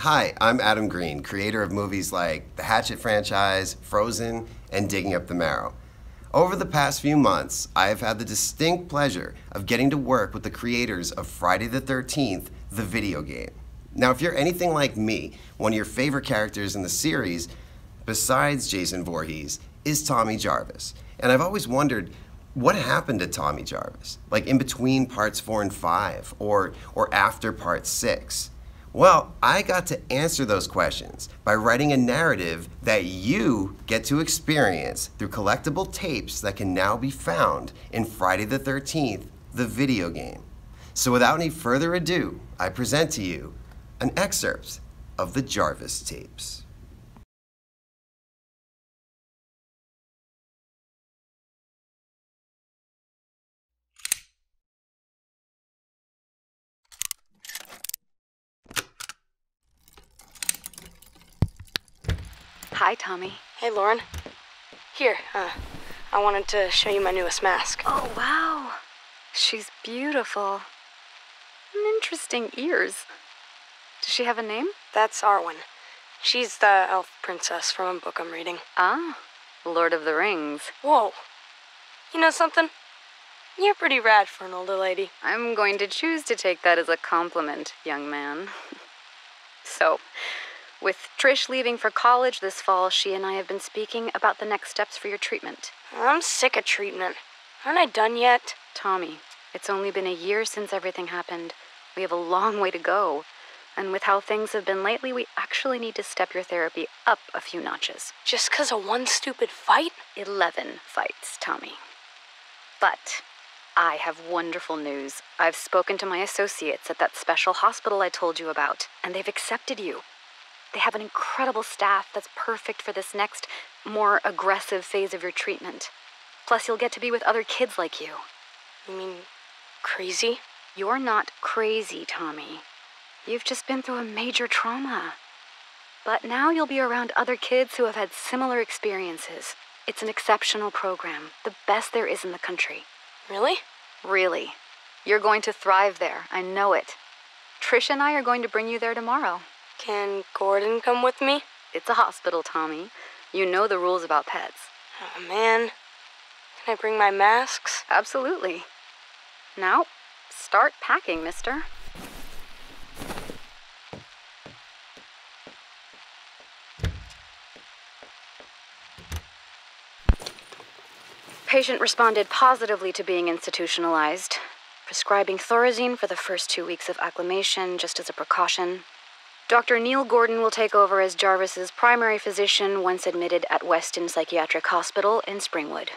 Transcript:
Hi, I'm Adam Green, creator of movies like the Hatchet franchise, Frozen, and Digging Up the Marrow. Over the past few months, I have had the distinct pleasure of getting to work with the creators of Friday the 13th, the video game. Now, if you're anything like me, one of your favorite characters in the series, besides Jason Voorhees, is Tommy Jarvis. And I've always wondered what happened to Tommy Jarvis, like in between parts four and five, or, or after part six. Well, I got to answer those questions by writing a narrative that you get to experience through collectible tapes that can now be found in Friday the 13th, the video game. So without any further ado, I present to you an excerpt of the Jarvis tapes. Hi, Tommy. Hey, Lauren. Here, uh, I wanted to show you my newest mask. Oh, wow. She's beautiful. Interesting ears. Does she have a name? That's Arwen. She's the elf princess from a book I'm reading. Ah, Lord of the Rings. Whoa. You know something? You're pretty rad for an older lady. I'm going to choose to take that as a compliment, young man. so, with Trish leaving for college this fall, she and I have been speaking about the next steps for your treatment. I'm sick of treatment. Aren't I done yet? Tommy, it's only been a year since everything happened. We have a long way to go. And with how things have been lately, we actually need to step your therapy up a few notches. Just 'cause of one stupid fight? Eleven fights, Tommy. But I have wonderful news. I've spoken to my associates at that special hospital I told you about, and they've accepted you. They have an incredible staff that's perfect for this next, more aggressive phase of your treatment. Plus, you'll get to be with other kids like you. You mean crazy? You're not crazy, Tommy. You've just been through a major trauma. But now you'll be around other kids who have had similar experiences. It's an exceptional program, the best there is in the country. Really? Really. You're going to thrive there. I know it. Trish and I are going to bring you there tomorrow. Can Gordon come with me? It's a hospital, Tommy. You know the rules about pets. Oh, man. Can I bring my masks? Absolutely. Now, start packing, mister. Patient responded positively to being institutionalized, prescribing Thorazine for the first two weeks of acclimation just as a precaution. Dr. Neil Gordon will take over as Jarvis's primary physician once admitted at Westin Psychiatric Hospital in Springwood.